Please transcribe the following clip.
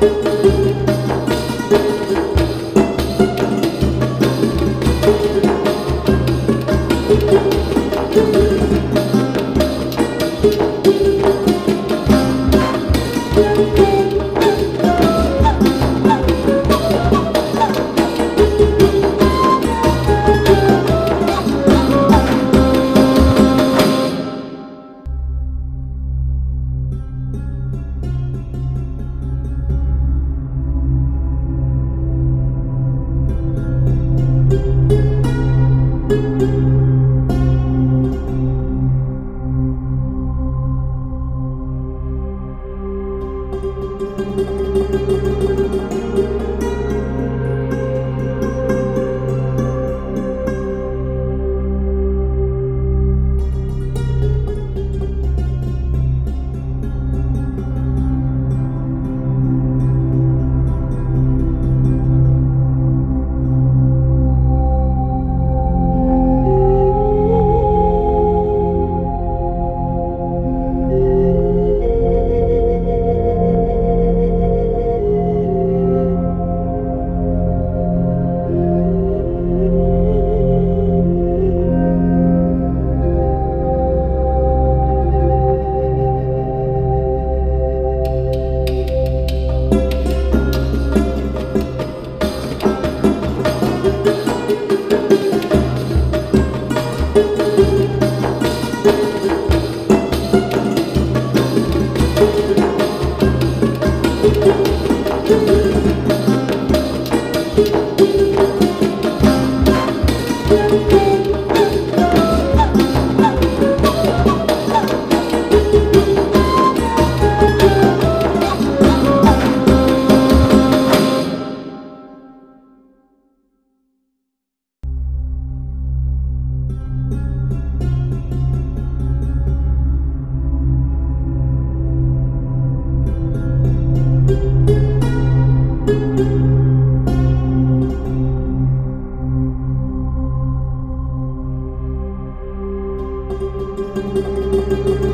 Thank thank you